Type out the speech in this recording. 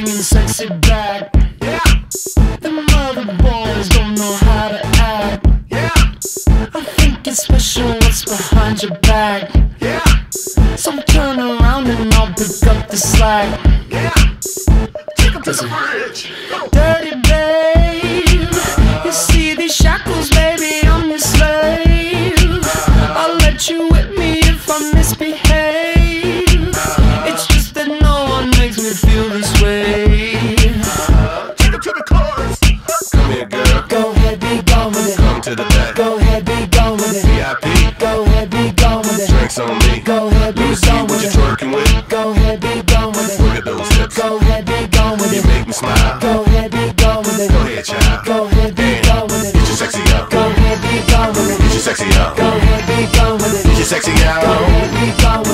bringing sexy back. Yeah. The mother boys don't know how to act. Yeah. I think it's special what's behind your back. Yeah. So turn around and I'll pick up the slack. Yeah. Take up to the bridge. Dirty sexy out. Get your sexy out.